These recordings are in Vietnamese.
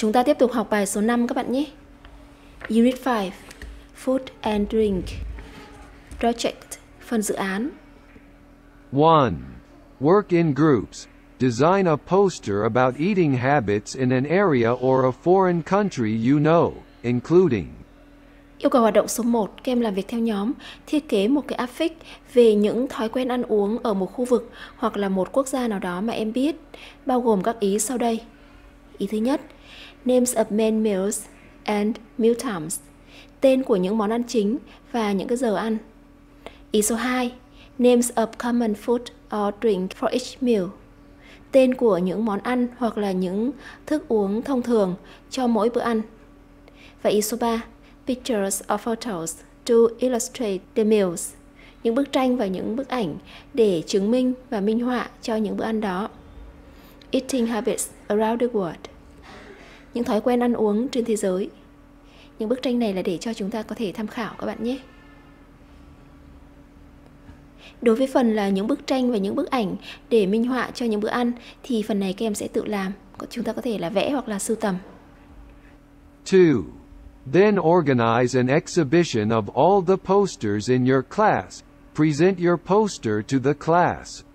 Chúng ta tiếp tục học bài số 5 các bạn nhé. Unit 5 Food and Drink Project Phần dự án 1. Work in groups. Design a poster about eating habits in an area or a foreign country you know, including Yêu cầu hoạt động số 1, các em làm việc theo nhóm, thiết kế một cái áp phích về những thói quen ăn uống ở một khu vực hoặc là một quốc gia nào đó mà em biết, bao gồm các ý sau đây. Ý thứ nhất, names of main meals and meal times, tên của những món ăn chính và những cái giờ ăn. Ý số 2, names of common food or drink for each meal, tên của những món ăn hoặc là những thức uống thông thường cho mỗi bữa ăn. Và ý số 3, pictures or photos to illustrate the meals, những bức tranh và những bức ảnh để chứng minh và minh họa cho những bữa ăn đó. Eating habits around the world, những thói quen ăn uống trên thế giới. Những bức tranh này là để cho chúng ta có thể tham khảo các bạn nhé. Đối với phần là những bức tranh và những bức ảnh để minh họa cho những bữa ăn, thì phần này các em sẽ tự làm. Chúng ta có thể là vẽ hoặc là sưu tầm. 2. Then organize an exhibition of all the posters in your class. Present your poster to the class.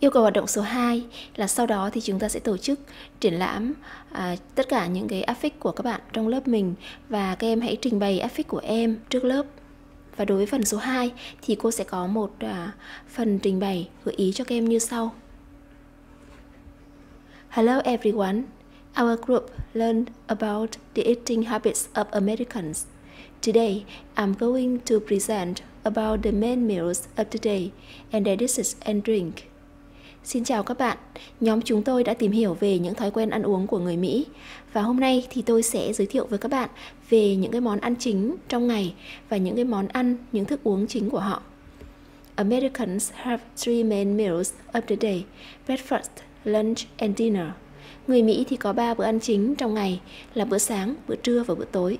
Yêu cầu hoạt động số 2 là sau đó thì chúng ta sẽ tổ chức triển lãm à, tất cả những cái affix của các bạn trong lớp mình và các em hãy trình bày affix của em trước lớp. Và đối với phần số 2 thì cô sẽ có một à, phần trình bày gợi ý cho các em như sau. Hello everyone. Our group learned about the eating habits of Americans. Today, I'm going to present about the main meals of the day and their dishes and drink. Xin chào các bạn, nhóm chúng tôi đã tìm hiểu về những thói quen ăn uống của người Mỹ và hôm nay thì tôi sẽ giới thiệu với các bạn về những cái món ăn chính trong ngày và những cái món ăn, những thức uống chính của họ. Americans have three main meals of the day: breakfast, lunch and dinner. Người Mỹ thì có 3 bữa ăn chính trong ngày là bữa sáng, bữa trưa và bữa tối.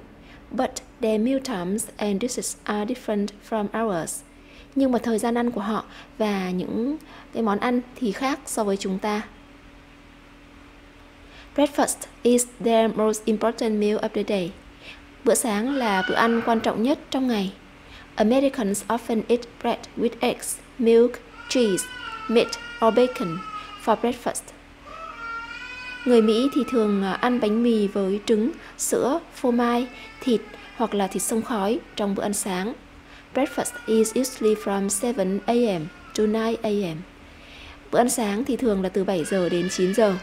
But their meal times and dishes are different from ours. Nhưng mà thời gian ăn của họ và những cái món ăn thì khác so với chúng ta. Breakfast is their most important meal of the day. Bữa sáng là bữa ăn quan trọng nhất trong ngày. Americans often eat bread with eggs, milk, cheese, meat or bacon for breakfast. Người Mỹ thì thường à, ăn bánh mì với trứng, sữa, phô mai, thịt hoặc là thịt sông khói trong bữa ăn sáng. Breakfast is usually from 7 a.m. to 9 a.m. Bữa ăn sáng thì thường là từ 7 giờ đến 9 giờ.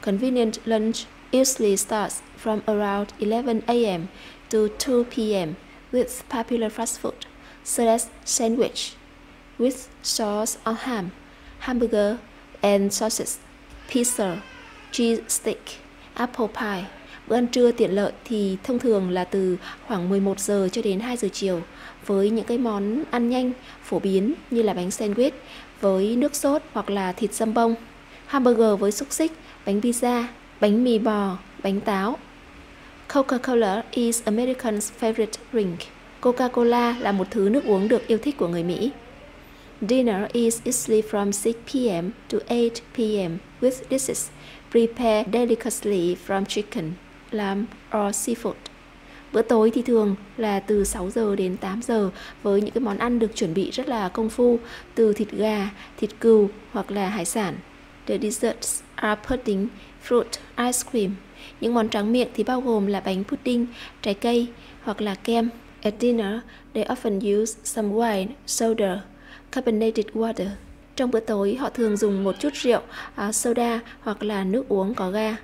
Convenient lunch usually starts from around 11 a.m. to 2 p.m. with popular fast food such as sandwich with sauce or ham, hamburger and sausage, pizza, cheese stick, apple pie. Bữa ăn trưa tiện lợi thì thông thường là từ khoảng 11 giờ cho đến 2 giờ chiều với những cái món ăn nhanh phổ biến như là bánh sandwich với nước sốt hoặc là thịt dâm bông, hamburger với xúc xích, bánh pizza, bánh mì bò, bánh táo. Coca-Cola is American's favorite drink. Coca-Cola là một thứ nước uống được yêu thích của người Mỹ. Dinner is usually from 6 p.m. to 8 p.m. with dishes prepared delicately from chicken, lamb or seafood. Bữa tối thì thường là từ 6 giờ đến 8 giờ với những cái món ăn được chuẩn bị rất là công phu từ thịt gà, thịt cừu hoặc là hải sản. The desserts are pudding, fruit, ice cream. Những món tráng miệng thì bao gồm là bánh pudding, trái cây hoặc là kem. At dinner, they often use some wine, soda, carbonated water. Trong bữa tối, họ thường dùng một chút rượu, uh, soda hoặc là nước uống có ga.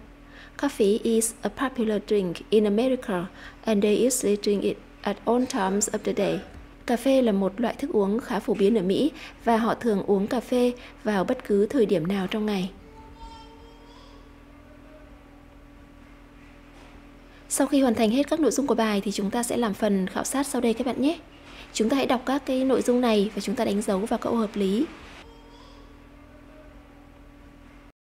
Coffee is a popular drink in America and they usually drink it at all times of the day. Cà phê là một loại thức uống khá phổ biến ở Mỹ và họ thường uống cà phê vào bất cứ thời điểm nào trong ngày. Sau khi hoàn thành hết các nội dung của bài thì chúng ta sẽ làm phần khảo sát sau đây các bạn nhé. Chúng ta hãy đọc các cái nội dung này và chúng ta đánh dấu vào câu hợp lý.